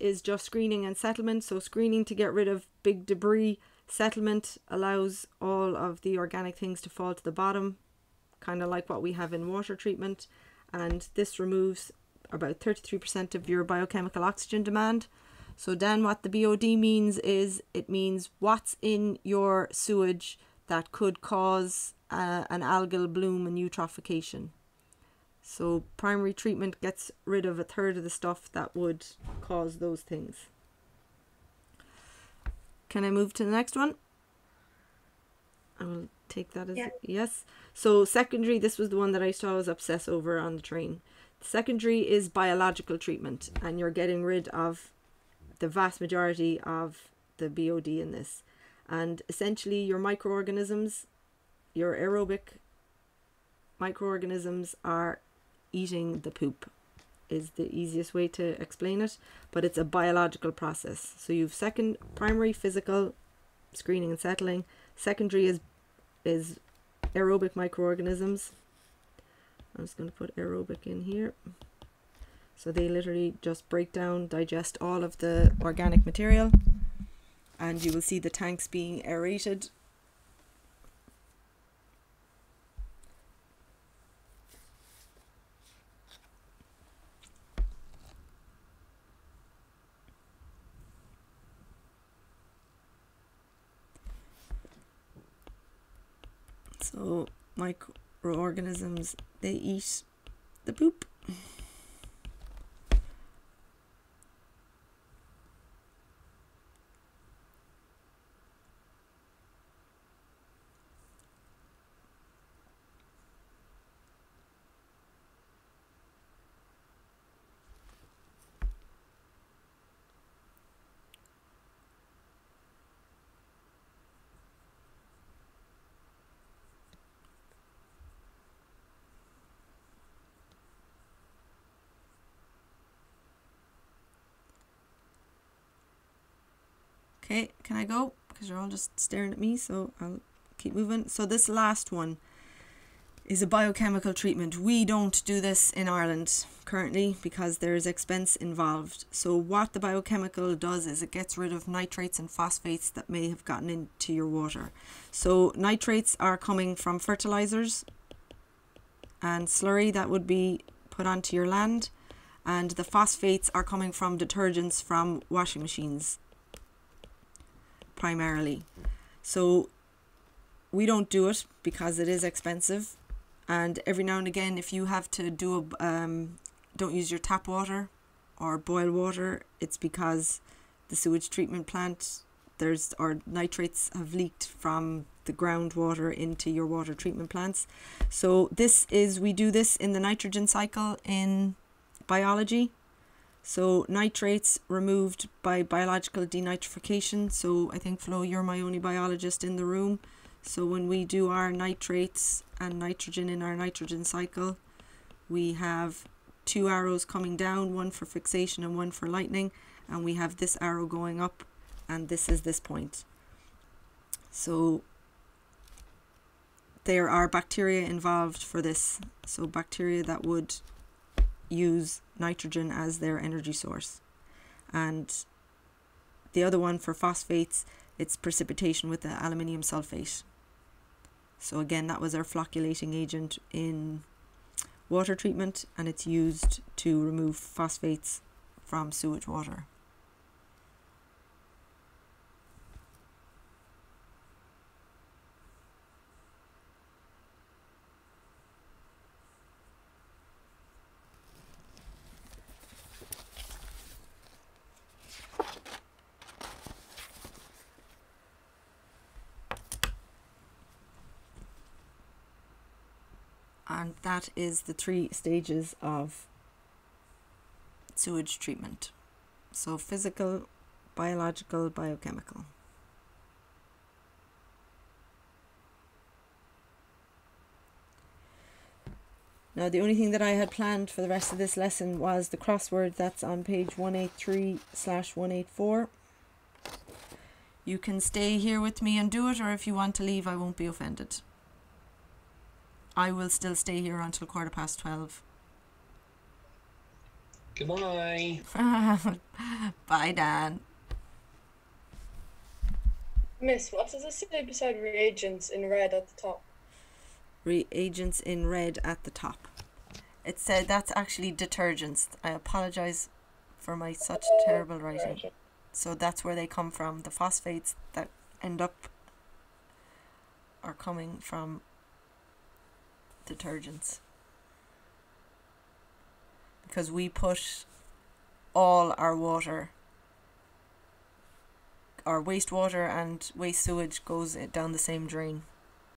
is just screening and settlement. So screening to get rid of big debris. Settlement allows all of the organic things to fall to the bottom, kind of like what we have in water treatment. And this removes about 33% of your biochemical oxygen demand. So then what the BOD means is it means what's in your sewage that could cause uh, an algal bloom and eutrophication. So primary treatment gets rid of a third of the stuff that would cause those things. Can I move to the next one? I will take that as Yeah. yes. So secondary, this was the one that I used to always obsess over on the train. Secondary is biological treatment, and you're getting rid of the vast majority of the BOD in this. And essentially, your microorganisms, your aerobic microorganisms, are eating the poop, is the easiest way to explain it. But it's a biological process. So you've second primary physical screening and settling. Secondary is is aerobic microorganisms. I'm just going to put aerobic in here. So they literally just break down, digest all of the organic material, and you will see the tanks being aerated. So microorganisms they eat the poop. Okay, can I go? Because you're all just staring at me, so I'll keep moving. So this last one is a biochemical treatment. We don't do this in Ireland currently because there is expense involved. So what the biochemical does is it gets rid of nitrates and phosphates that may have gotten into your water. So nitrates are coming from fertilizers and slurry that would be put onto your land and the phosphates are coming from detergents from washing machines primarily. So we don't do it because it is expensive. And every now and again, if you have to do a, um, don't use your tap water or boil water, it's because the sewage treatment plant there's or nitrates have leaked from the groundwater into your water treatment plants. So this is we do this in the nitrogen cycle in biology. So nitrates removed by biological denitrification. So I think Flo, you're my only biologist in the room. So when we do our nitrates and nitrogen in our nitrogen cycle, we have two arrows coming down, one for fixation and one for lightning, and we have this arrow going up, and this is this point. So there are bacteria involved for this. So bacteria that would use nitrogen as their energy source. And the other one for phosphates, it's precipitation with the aluminium sulfate. So again, that was our flocculating agent in water treatment and it's used to remove phosphates from sewage water. And that is the three stages of sewage treatment. So physical, biological, biochemical. Now the only thing that I had planned for the rest of this lesson was the crossword that's on page 183 slash 184. You can stay here with me and do it or if you want to leave I won't be offended. I will still stay here until quarter past 12. Goodbye. Bye, Dan. Miss, what does it say beside reagents in red at the top? Reagents in red at the top. It said that's actually detergents. I apologize for my such terrible writing. So that's where they come from. The phosphates that end up are coming from detergents. Because we put all our water, our wastewater and waste sewage goes down the same drain.